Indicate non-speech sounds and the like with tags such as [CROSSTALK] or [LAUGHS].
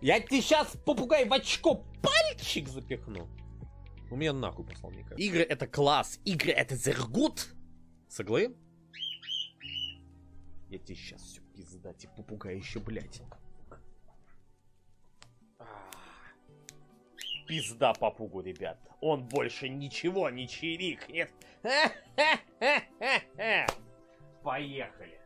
Я тебе сейчас, попугай, в очко пальчик запихну. У меня нахуй послал, мне. Игры это класс, игры это зергут. Соглы? Я тебе сейчас все пизда, тебе попугай еще, блядь. Пизда попугу, ребят. Он больше ничего не чирикнет. [LAUGHS] Поехали.